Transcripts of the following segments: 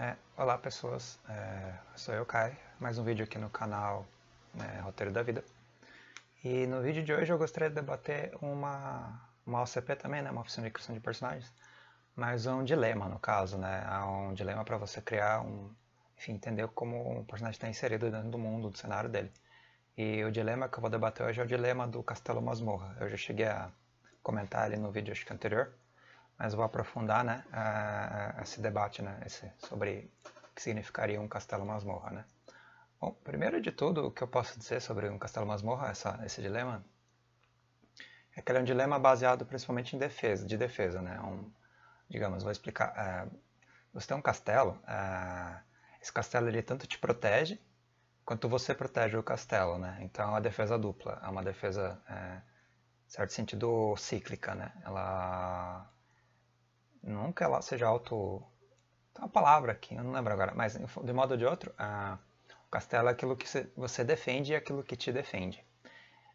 É, olá pessoas, é, sou eu Kai, mais um vídeo aqui no canal né, Roteiro da Vida. E no vídeo de hoje eu gostaria de debater uma, uma OCP também, né, uma oficina de criação de personagens, mas um dilema no caso, né, um dilema para você criar um, enfim, entender como um personagem está inserido dentro do mundo, do cenário dele. E o dilema que eu vou debater hoje é o dilema do Castelo Masmorra. Eu já cheguei a comentar ali no vídeo acho que anterior, mas vou aprofundar né, esse debate né, esse, sobre o que significaria um castelo masmorra. Né? Bom, primeiro de tudo, o que eu posso dizer sobre um castelo masmorra, essa, esse dilema, é que ele é um dilema baseado principalmente em defesa, de defesa. Né? Um, digamos, vou explicar. É, você tem um castelo, é, esse castelo ele tanto te protege quanto você protege o castelo. Né? Então é uma defesa dupla, é uma defesa, é, certo sentido, cíclica. Né? Ela que ela seja auto. Tem uma palavra aqui, eu não lembro agora, mas de modo ou de outro, o castelo é aquilo que você defende e aquilo que te defende.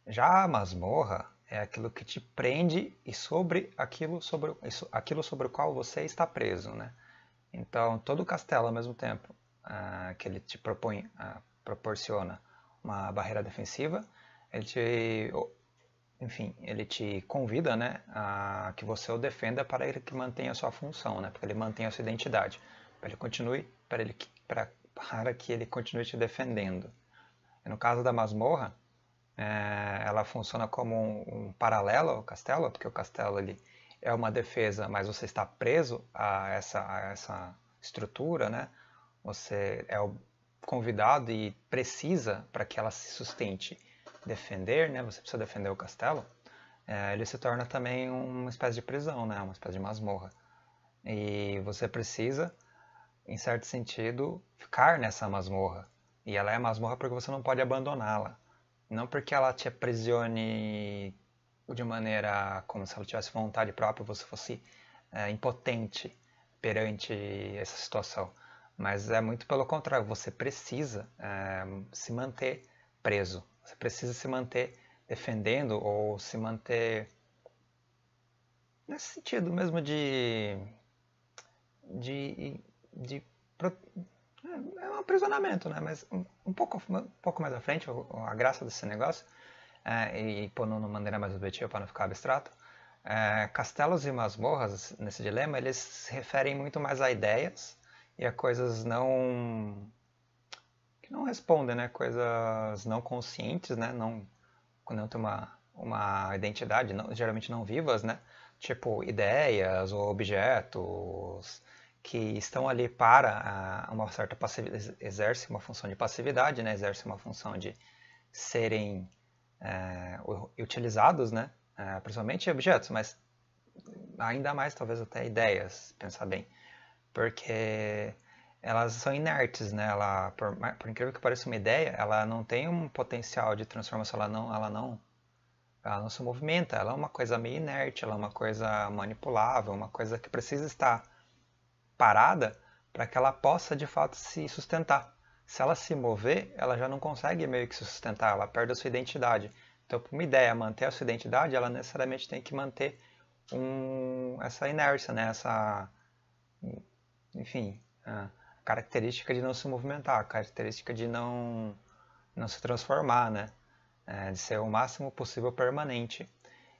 Já a masmorra é aquilo que te prende e sobre aquilo sobre, aquilo sobre o qual você está preso. Né? Então, todo castelo ao mesmo tempo que ele te propõe, proporciona uma barreira defensiva, ele te enfim, ele te convida né, a que você o defenda para ele que mantenha a sua função, né, para ele mantenha a sua identidade, para ele continue, para, ele, para, para que ele continue te defendendo. E no caso da masmorra, é, ela funciona como um, um, paralelo ao castelo, porque o castelo ele é uma defesa, mas você está preso a essa, a essa estrutura, né? Você é o convidado e precisa para que ela se sustente defender, né, você precisa defender o castelo, é, ele se torna também uma espécie de prisão, né, uma espécie de masmorra. E você precisa, em certo sentido, ficar nessa masmorra. E ela é masmorra porque você não pode abandoná-la. Não porque ela te aprisione de maneira como se ela tivesse vontade própria, você fosse é, impotente perante essa situação. Mas é muito pelo contrário, você precisa é, se manter preso. Você precisa se manter defendendo ou se manter nesse sentido mesmo de de, de, de é um aprisionamento, né? Mas um, pouco, um pouco mais à frente, a graça desse negócio, é, e pondo de maneira mais objetiva para não ficar abstrato, é, castelos e masmorras, nesse dilema, eles se referem muito mais a ideias e a coisas não não respondem, né? Coisas não conscientes, né? Não, não tem uma, uma identidade, não, geralmente não vivas, né? Tipo ideias ou objetos que estão ali para uma certa passividade, exerce uma função de passividade, né? Exerce uma função de serem é, utilizados, né? É, principalmente objetos, mas ainda mais talvez até ideias, pensar bem, porque elas são inertes, né? Ela, por, por, incrível que pareça uma ideia, ela não tem um potencial de transformação, ela não, ela não, ela não se movimenta, ela é uma coisa meio inerte, ela é uma coisa manipulável, uma coisa que precisa estar parada para que ela possa de fato se sustentar. Se ela se mover, ela já não consegue meio que se sustentar, ela perde a sua identidade. Então, para uma ideia manter a sua identidade, ela necessariamente tem que manter um, essa inércia, né? essa, enfim, uh, característica de não se movimentar, característica de não, não se transformar, né? É, de ser o máximo possível permanente.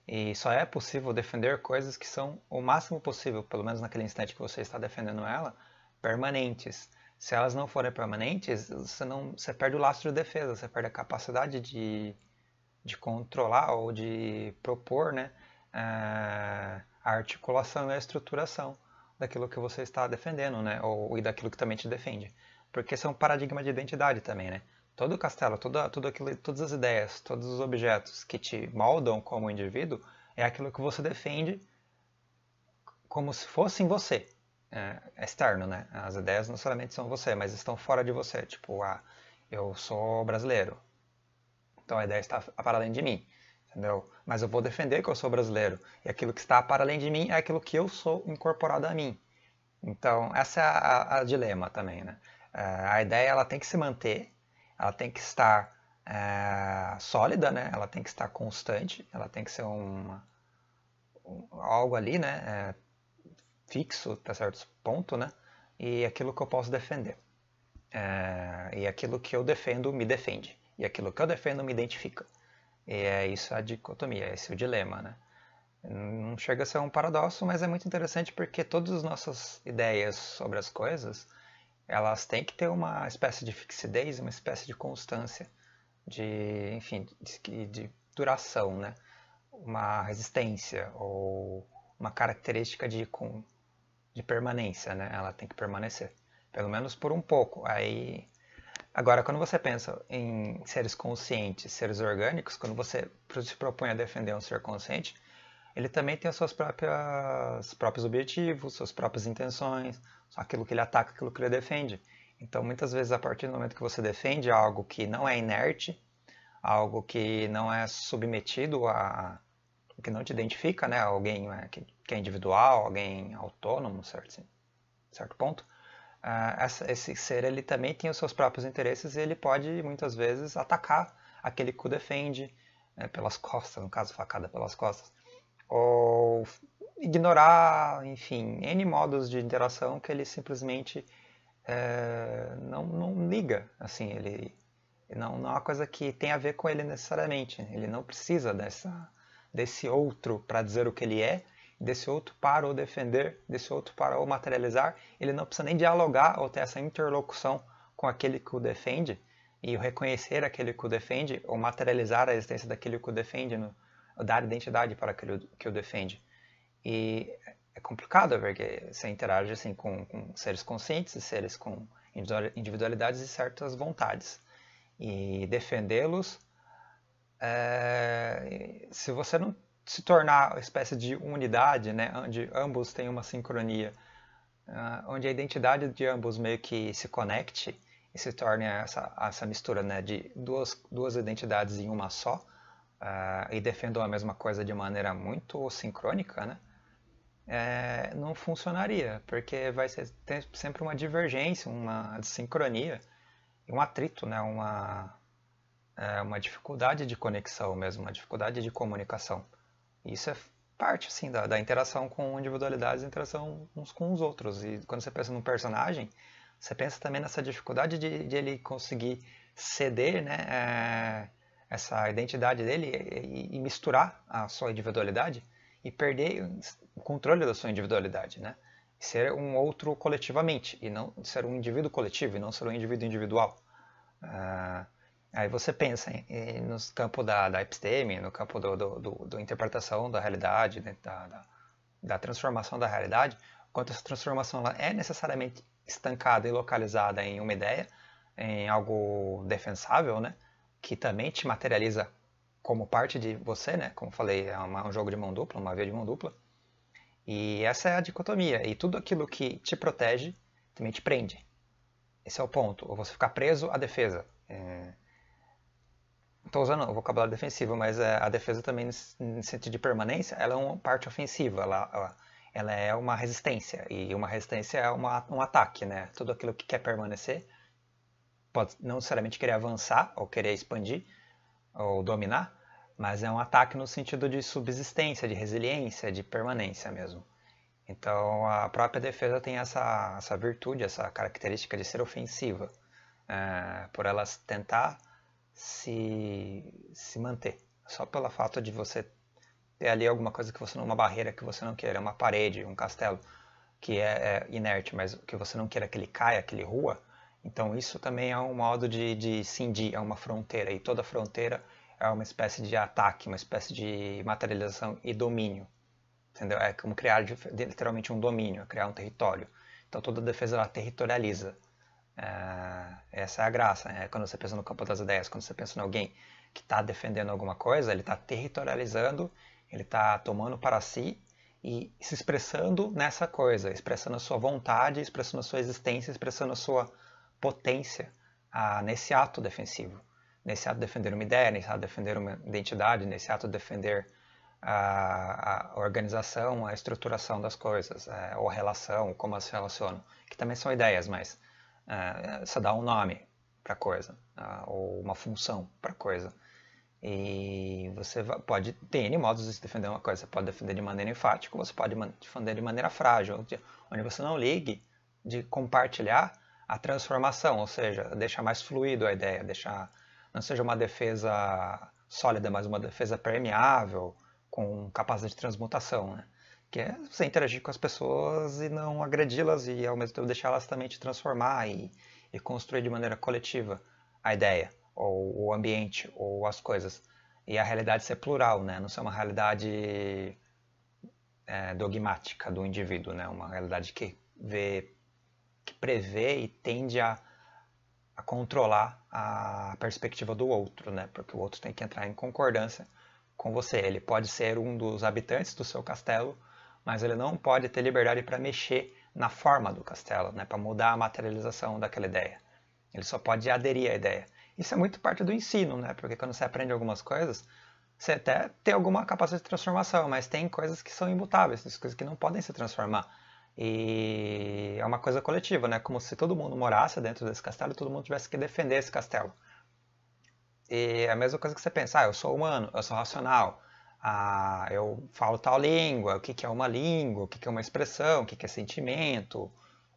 E só é possível defender coisas que são o máximo possível, pelo menos naquele instante que você está defendendo ela, permanentes. Se elas não forem permanentes, você, não, você perde o lastro de defesa, você perde a capacidade de, de controlar ou de propor né, é, a articulação e a estruturação daquilo que você está defendendo, né? Ou, e daquilo que também te defende. Porque esse é um paradigma de identidade também, né? Todo o castelo, tudo, tudo aquilo, todas as ideias, todos os objetos que te moldam como indivíduo é aquilo que você defende como se fossem você. É, é externo, né? As ideias não somente são você, mas estão fora de você. Tipo, ah, eu sou brasileiro. Então a ideia está para além de mim entendeu? Mas eu vou defender que eu sou brasileiro. E aquilo que está para além de mim é aquilo que eu sou incorporado a mim. Então, essa é a, a, dilema também, né? É, a ideia ela tem que se manter, ela tem que estar é, sólida, né? Ela tem que estar constante, ela tem que ser uma, um, algo ali, né? É, fixo até certo ponto, né? e aquilo que eu posso defender. É, e aquilo que eu defendo me defende. E aquilo que eu defendo me identifica. E é isso a dicotomia, esse é o dilema, né? Não chega a ser um paradoxo, mas é muito interessante porque todas as nossas ideias sobre as coisas, elas têm que ter uma espécie de fixidez, uma espécie de constância, de, enfim, de, de duração, né? Uma resistência ou uma característica de, de permanência, né? Ela tem que permanecer, pelo menos por um pouco. Aí Agora, quando você pensa em seres conscientes, seres orgânicos, quando você se propõe a defender um ser consciente, ele também tem os seus próprios, próprios objetivos, suas próprias intenções, aquilo que ele ataca, aquilo que ele defende. Então, muitas vezes, a partir do momento que você defende algo que não é inerte, algo que não é submetido a. que não te identifica, né? alguém né, que, que é individual, alguém autônomo, certo, certo ponto, essa, esse ser ele também tem os seus próprios interesses e ele pode muitas vezes atacar aquele que o defende né, pelas costas, no caso facada pelas costas, ou ignorar, enfim, n modos de interação que ele simplesmente é, não, não liga, assim, ele não, não é uma coisa que tem a ver com ele necessariamente, ele não precisa dessa, desse outro para dizer o que ele é, desse outro para o defender, desse outro para o materializar. Ele não precisa nem dialogar ou ter essa interlocução com aquele que o defende e reconhecer aquele que o defende ou materializar a existência daquele que o defende, no, dar identidade para aquele que o defende. E é complicado porque você interage assim com, com seres conscientes, seres com individualidades e certas vontades. E defendê-los, é, se você não se tornar uma espécie de unidade, né, onde ambos têm uma sincronia, uh, onde a identidade de ambos meio que se conecte e se torne essa, essa mistura né, de duas, duas identidades em uma só, uh, e defendam a mesma coisa de maneira muito sincrônica, né, é, não funcionaria, porque vai ser sempre uma divergência, uma sincronia, um atrito, né, uma, é, uma dificuldade de conexão mesmo, uma dificuldade de comunicação. Isso é parte assim da, da interação com individualidades, interação uns com os outros. E quando você pensa num personagem, você pensa também nessa dificuldade de, de ele conseguir ceder, né, é, essa identidade dele e, e, misturar a sua individualidade e perder o controle da sua individualidade, né? Ser um outro coletivamente e não ser um indivíduo coletivo e não ser um indivíduo individual. Uh, Aí você pensa em, em, campo da, da episteme, no campo da do, do, do, interpretação da realidade, né, da, da, da, transformação da realidade, quanto essa transformação ela é necessariamente estancada e localizada em uma ideia, em algo defensável, né, que também te materializa como parte de você, né, como falei, é uma, um jogo de mão dupla, uma via de mão dupla. E essa é a dicotomia. E tudo aquilo que te protege também te prende. Esse é o ponto. Ou você ficar preso à defesa. É estou usando o vocabulário defensivo, mas é, a defesa também, no sentido de permanência, ela é uma parte ofensiva, ela, ela é uma resistência, e uma resistência é uma, um ataque, né? Tudo aquilo que quer permanecer pode não necessariamente querer avançar, ou querer expandir, ou dominar, mas é um ataque no sentido de subsistência, de resiliência, de permanência mesmo. Então a própria defesa tem essa, essa virtude, essa característica de ser ofensiva, é, por elas tentar se, se manter. Só pelo fato de você ter ali alguma coisa que você não, uma barreira que você não queira, uma parede, um castelo que é, é inerte, mas que você não queira que ele caia, que ele rua. Então isso também é um modo de, de cindir, é uma fronteira e toda fronteira é uma espécie de ataque, uma espécie de materialização e domínio. Entendeu? É como criar literalmente um domínio, criar um território. Então toda defesa ela territorializa. É, essa é a graça, né? quando você pensa no campo das ideias, quando você pensa em alguém que está defendendo alguma coisa, ele está territorializando, ele está tomando para si e se expressando nessa coisa, expressando a sua vontade, expressando a sua existência, expressando a sua potência ah, nesse ato defensivo. Nesse ato de defender uma ideia, nesse ato de defender uma identidade, nesse ato de defender a, a organização, a estruturação das coisas, é, ou a relação, como elas se relacionam, que também são ideias, mas você dá um nome para coisa, uh, ou uma função para coisa. E você pode ter N modos de se defender uma coisa. Você pode defender de maneira enfática, você pode defender de maneira frágil, onde você não ligue de compartilhar a transformação, ou seja, deixar mais fluido a ideia, deixar não seja uma defesa sólida, mas uma defesa permeável, com capacidade de transmutação, né? Que é você interagir com as pessoas e não agredi-las e ao mesmo tempo deixá-las também te transformar e, e, construir de maneira coletiva a ideia, ou o ambiente, ou as coisas. E a realidade ser plural, né? não ser uma realidade é, dogmática do indivíduo, né? uma realidade que vê, que prevê e tende a, a controlar a perspectiva do outro, né? porque o outro tem que entrar em concordância com você. Ele pode ser um dos habitantes do seu castelo, mas ele não pode ter liberdade para mexer na forma do castelo, né, para mudar a materialização daquela ideia. Ele só pode aderir à ideia. Isso é muito parte do ensino, né, porque quando você aprende algumas coisas, você até tem alguma capacidade de transformação, mas tem coisas que são imutáveis, coisas que não podem se transformar. E é uma coisa coletiva, né? Como se todo mundo morasse dentro desse castelo e todo mundo tivesse que defender esse castelo. E é a mesma coisa que você pensa, ah, eu sou humano, eu sou racional, eu falo tal língua, o que, é uma língua, o que, é uma expressão, o que, que é sentimento, o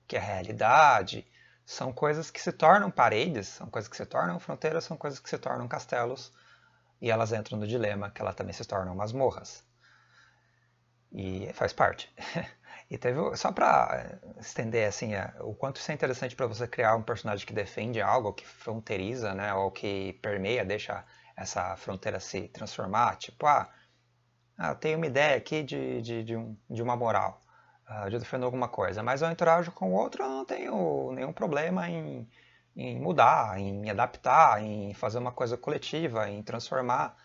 que é realidade. São coisas que se tornam paredes, são coisas que se tornam fronteiras, são coisas que se tornam castelos, e elas entram no dilema que elas também se tornam masmorras. E faz parte. e teve, só para estender assim, o quanto isso é interessante para você criar um personagem que defende algo, que fronteiriza, né, ou que permeia, deixa essa fronteira se transformar, tipo, ah, ah, eu tenho uma ideia aqui de, de, de, um, de uma moral, uh, de defender alguma coisa, mas eu interajo com o outro, eu não tenho nenhum problema em, em mudar, em me adaptar, em fazer uma coisa coletiva, em transformar.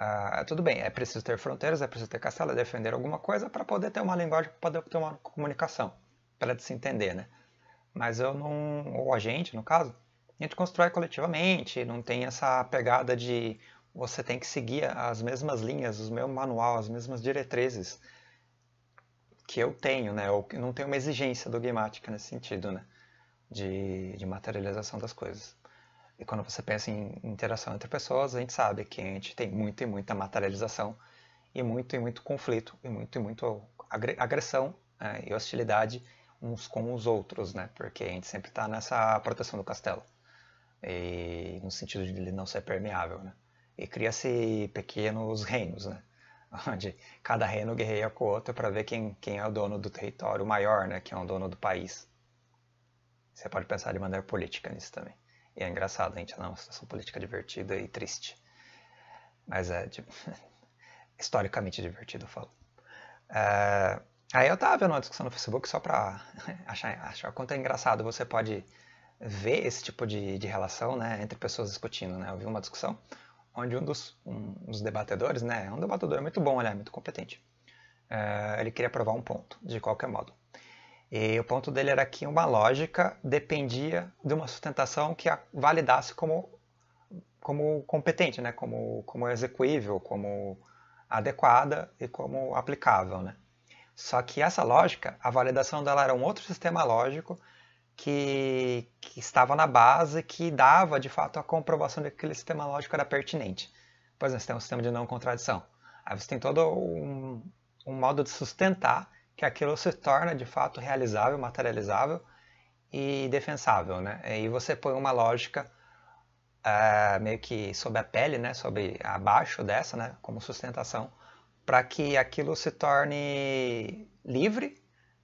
Uh, tudo bem, é preciso ter fronteiras, é preciso ter castelo, é defender alguma coisa para poder ter uma linguagem, para poder ter uma comunicação, para se entender, né? Mas eu não, ou a gente, no caso, a gente constrói coletivamente, não tem essa pegada de você tem que seguir as mesmas linhas, o meu manual, as mesmas diretrizes que eu tenho, né? Que não tenho uma exigência dogmática nesse sentido, né? De, de materialização das coisas. E quando você pensa em interação entre pessoas, a gente sabe que a gente tem muita e muita materialização e muito e muito conflito e muito e muito agressão né? e hostilidade uns com os outros, né? Porque a gente sempre está nessa proteção do castelo e no sentido de ele não ser permeável, né? E cria-se pequenos reinos, né? onde cada reino guerreia com o outro para ver quem, quem é o dono do território maior, né? quem é o dono do país. Você pode pensar de maneira política nisso também. E é engraçado, a gente é uma situação política divertida e triste. Mas é tipo, historicamente divertido, eu falo. É, aí eu tava vendo uma discussão no Facebook só para achar, achar quanto é engraçado. Você pode ver esse tipo de, de relação né, entre pessoas discutindo. Né? Eu vi uma discussão onde um dos, um, dos debatedores, né, é um debatedor muito bom, ele é muito competente, é, ele queria provar um ponto, de qualquer modo. E o ponto dele era que uma lógica dependia de uma sustentação que a validasse como, como competente, né, como, como execuível, como adequada e como aplicável. Né? Só que essa lógica, a validação dela era um outro sistema lógico que, que estava na base que dava de fato a comprovação de que aquele sistema lógico era pertinente. Por exemplo, você tem um sistema de não contradição. Aí você tem todo um, um modo de sustentar que aquilo se torna de fato realizável, materializável e defensável. Né? E você põe uma lógica uh, meio que sob a pele, né? sobre abaixo dessa, né? como sustentação, para que aquilo se torne livre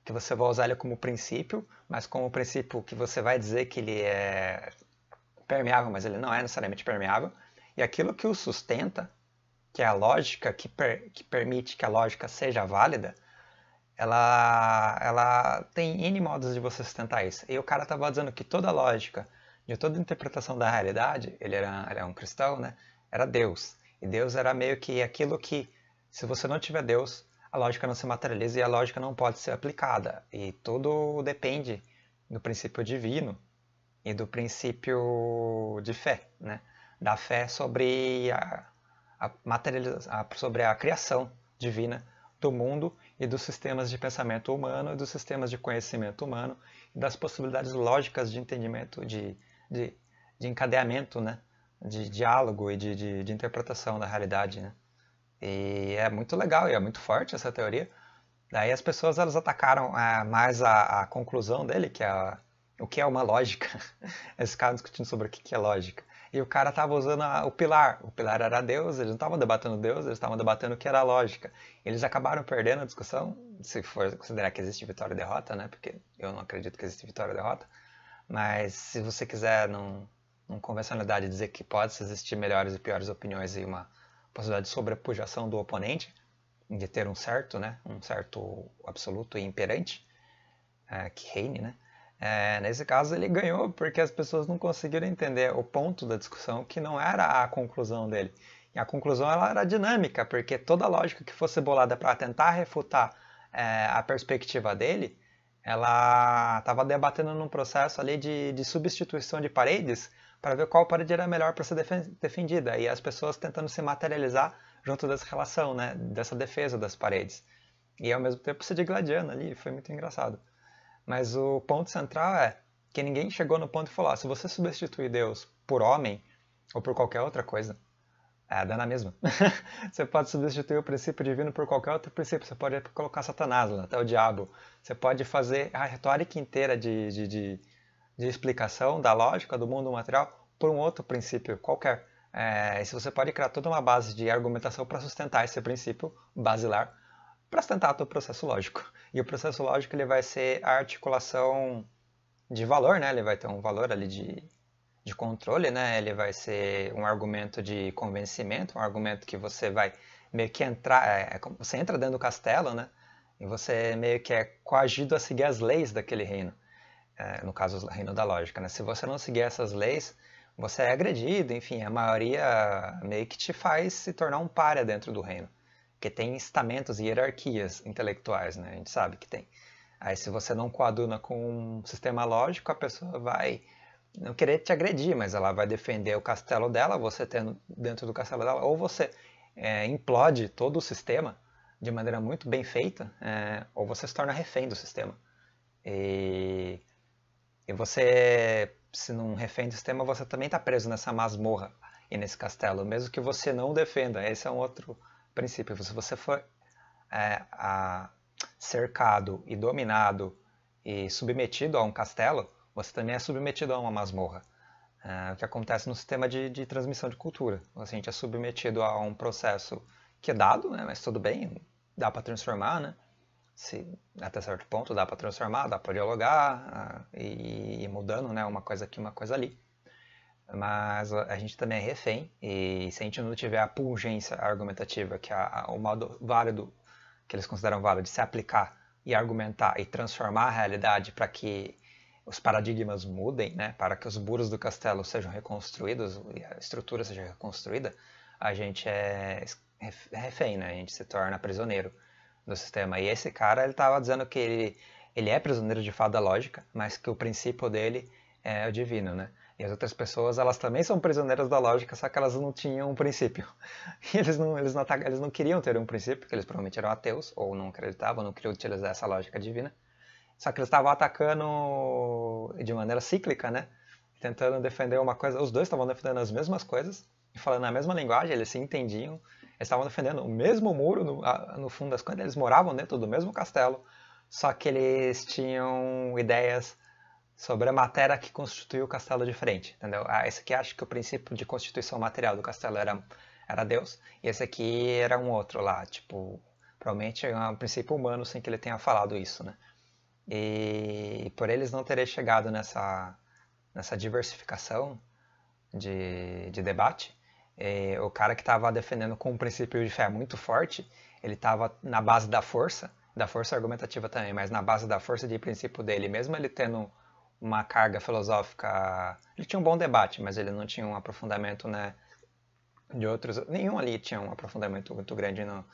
que você vai usar ele como princípio, mas como princípio que você vai dizer que ele é permeável, mas ele não é necessariamente permeável, e aquilo que o sustenta, que é a lógica que, per, que permite que a lógica seja válida, ela, ela tem N modos de você sustentar isso. E o cara estava dizendo que toda lógica, de toda interpretação da realidade, ele era, era um cristão, né? Era Deus. E Deus era meio que aquilo que, se você não tiver Deus, a lógica não se materializa e a lógica não pode ser aplicada. E tudo depende do princípio divino e do princípio de fé, né? da fé sobre a, a, a, sobre a criação divina do mundo e dos sistemas de pensamento humano e dos sistemas de conhecimento humano e das possibilidades lógicas de entendimento, de, de, de encadeamento, né? de diálogo e de, de, de interpretação da realidade. Né? E é muito legal e é muito forte essa teoria, Daí as pessoas elas atacaram é, mais a, a, conclusão dele, que é o que é uma lógica. Eles ficaram discutindo sobre o que é lógica. E o cara estava usando a, o pilar. O pilar era Deus, eles não estavam debatendo Deus, eles estavam debatendo o que era lógica. Eles acabaram perdendo a discussão, se for considerar que existe vitória e derrota, né? Porque eu não acredito que existe vitória e derrota. Mas se você quiser, num, num convencionalidade, dizer que pode existir melhores e piores opiniões e uma possibilidade de sobrepujação do oponente, de ter um certo, né? Um certo absoluto e imperante, é, que reine, né? É, nesse caso ele ganhou porque as pessoas não conseguiram entender o ponto da discussão que não era a conclusão dele. E a conclusão ela era dinâmica, porque toda lógica que fosse bolada para tentar refutar é, a perspectiva dele, ela estava debatendo num processo ali de, de substituição de paredes para ver qual parede era melhor para ser defendida. E as pessoas tentando se materializar junto dessa relação, né, dessa defesa das paredes. E ao mesmo tempo se digladiando ali, foi muito engraçado. Mas o ponto central é que ninguém chegou no ponto e falou: ah, se você substituir Deus por homem ou por qualquer outra coisa, é, dá na mesma. você pode substituir o princípio divino por qualquer outro princípio. Você pode colocar Satanás lá, até o diabo. Você pode fazer a retórica inteira de, de, de, de explicação da lógica do mundo material por um outro princípio qualquer. É, e se você pode criar toda uma base de argumentação para sustentar esse princípio basilar para sustentar o processo lógico. E o processo lógico ele vai ser a articulação de valor, né? Ele vai ter um valor ali de, de controle, né? Ele vai ser um argumento de convencimento, um argumento que você vai meio que entrar, é, é você entra dentro do castelo, né? E você meio que é coagido a seguir as leis daquele reino. É, no caso, o reino da lógica, né? Se você não seguir essas leis, você é agredido, enfim, a maioria meio que te faz se tornar um párea dentro do reino. Porque tem estamentos e hierarquias intelectuais, né? A gente sabe que tem. Aí se você não coaduna com um sistema lógico, a pessoa vai não querer te agredir, mas ela vai defender o castelo dela, você tendo dentro do castelo dela, ou você é, implode todo o sistema de maneira muito bem feita, é, ou você se torna refém do sistema. E, e você, se não refém do sistema, você também está preso nessa masmorra e nesse castelo, mesmo que você não defenda. Esse é um outro princípio. Se você for é, a, cercado e dominado e submetido a um castelo, você também é submetido a uma masmorra. É, o que acontece no sistema de, de transmissão de cultura. Assim, a gente é submetido a um processo que é dado, né, mas tudo bem, dá para transformar, né? Se, até certo ponto dá para transformar, dá para dialogar uh, e ir mudando né, uma coisa aqui, uma coisa ali. Mas a gente também é refém, e se a gente não tiver a pungência argumentativa, que é o modo válido, que eles consideram válido, de se aplicar e argumentar e transformar a realidade para que os paradigmas mudem, né, para que os muros do castelo sejam reconstruídos e a estrutura seja reconstruída, a gente é refém, né, a gente se torna prisioneiro do sistema. E esse cara, ele estava dizendo que ele, ele é prisioneiro de fato da lógica, mas que o princípio dele é o divino, né? E as outras pessoas, elas também são prisioneiras da lógica, só que elas não tinham um princípio. E eles não, eles não, eles não queriam ter um princípio, porque eles provavelmente eram ateus, ou não acreditavam, não queriam utilizar essa lógica divina. Só que eles estavam atacando de maneira cíclica, né? Tentando defender uma coisa. Os dois estavam defendendo as mesmas coisas, e falando a mesma linguagem, eles se entendiam. Eles estavam defendendo o mesmo muro, no, no fundo das contas, eles moravam dentro do mesmo castelo, só que eles tinham ideias sobre a matéria que constitui o castelo de frente, entendeu? Ah, esse aqui acha que o princípio de constituição material do castelo era, era Deus, e esse aqui era um outro lá, tipo, provavelmente é um princípio humano sem que ele tenha falado isso, né? E por eles não terem chegado nessa, nessa diversificação de, de debate, eh, o cara que estava defendendo com um princípio de fé muito forte, ele estava na base da força, da força argumentativa também, mas na base da força de princípio dele, mesmo ele tendo uma carga filosófica. Ele tinha um bom debate, mas ele não tinha um aprofundamento, né? De outros. Nenhum ali tinha um aprofundamento muito grande no,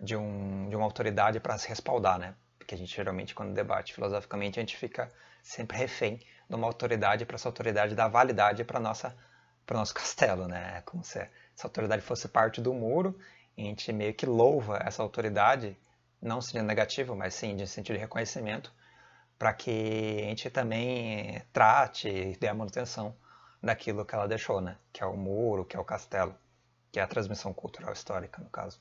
de, um, de uma autoridade para se respaldar, né? Porque a gente geralmente, quando debate filosoficamente, a gente fica sempre refém de uma autoridade para essa autoridade dar validade para nossa para o nosso castelo, né? É como se essa autoridade fosse parte do muro e a gente meio que louva essa autoridade, não seria negativo, mas sim de sentido de reconhecimento, para que a gente também trate e dê a manutenção daquilo que ela deixou, né? Que é o muro, que é o castelo, que é a transmissão cultural histórica, no caso.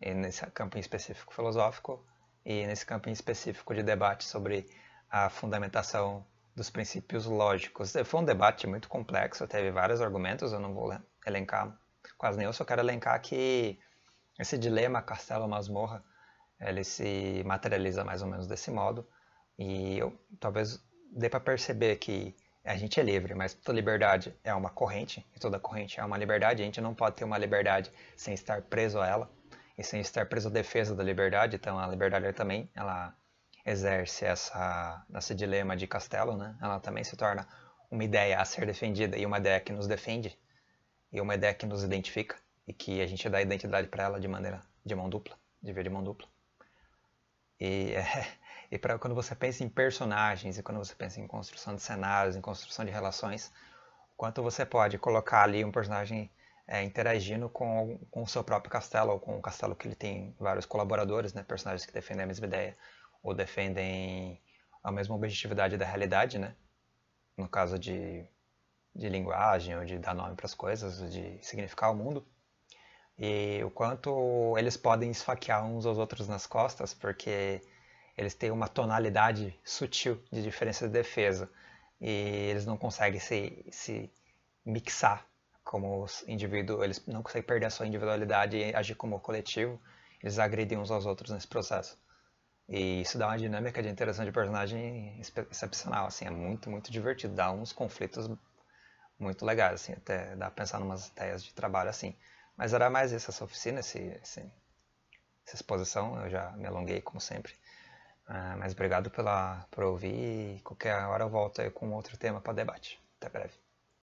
E nesse campo em específico filosófico, e nesse campo em específico de debate sobre a fundamentação dos princípios lógicos. Foi um debate muito complexo, teve vários argumentos, eu não vou elencar quase nenhum, só quero elencar que esse dilema castelo-masmorra ele se materializa mais ou menos desse modo e eu, talvez dê para perceber que a gente é livre, mas toda liberdade é uma corrente e toda corrente é uma liberdade. A gente não pode ter uma liberdade sem estar preso a ela e sem estar preso à defesa da liberdade. Então a liberdade também ela exerce essa esse dilema de castelo, né? Ela também se torna uma ideia a ser defendida e uma ideia que nos defende e uma ideia que nos identifica e que a gente dá identidade para ela de maneira de mão dupla, de ver de mão dupla. E, é, e para quando você pensa em personagens e quando você pensa em construção de cenários, em construção de relações, quanto você pode colocar ali um personagem é, interagindo com, com o seu próprio castelo ou com o castelo que ele tem vários colaboradores, né, personagens que defendem a mesma ideia ou defendem a mesma objetividade da realidade, né? No caso de, de linguagem ou de dar nome para as coisas, de significar o mundo e o quanto eles podem esfaquear uns aos outros nas costas, porque eles têm uma tonalidade sutil de diferença de defesa e eles não conseguem se, se mixar como indivíduo, eles não conseguem perder a sua individualidade e agir como coletivo, eles agredem uns aos outros nesse processo. E isso dá uma dinâmica de interação de personagem excepcional, assim, é muito, muito divertido, dá uns conflitos muito legais, assim, até dá pra pensar em umas ideias de trabalho assim. Mas era mais essa, oficina, esse, esse, essa exposição. Eu já me alonguei, como sempre. Uh, mas obrigado pela, por ouvir e qualquer hora eu volto aí com outro tema para debate. Até breve.